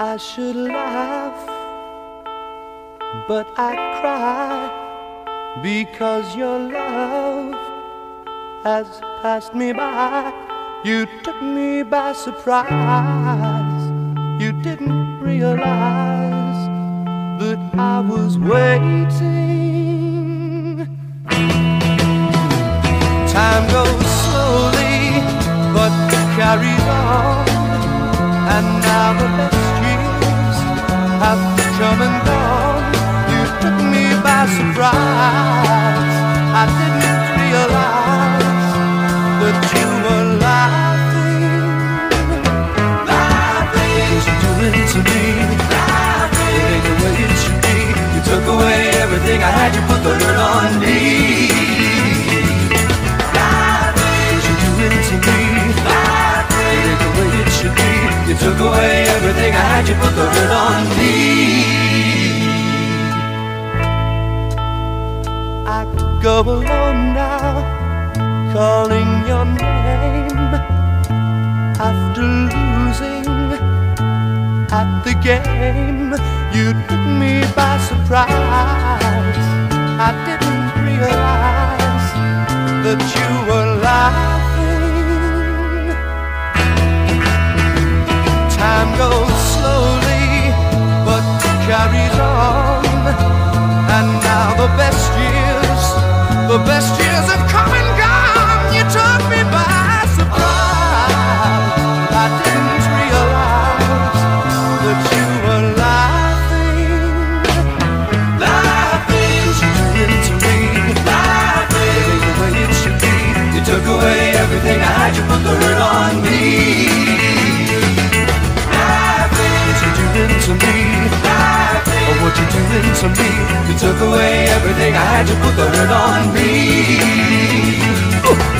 I should laugh, but I cry because your love has passed me by. You took me by surprise. You didn't realize that I was waiting. Time goes slowly, but carries on, and now the come and gone. You took me by surprise. I didn't realize that you were laughing, laughing. What you doing to me? Laughing. It ain't the way it should be. You took away everything I had. You put the hurt on me. Alone now, calling your name after losing at the game. You took me by surprise. I didn't realize that you were laughing. Time goes slowly, but carries on. And now the best years, the best years have come and gone. You took me by surprise. I didn't realize that you were laughing, me, laughing. You took away everything I had. You put the hurt on me. Laughing. 'Cause you do it to me, laughing. What you doing to me? took away everything I had to put the hurt on me. Ooh.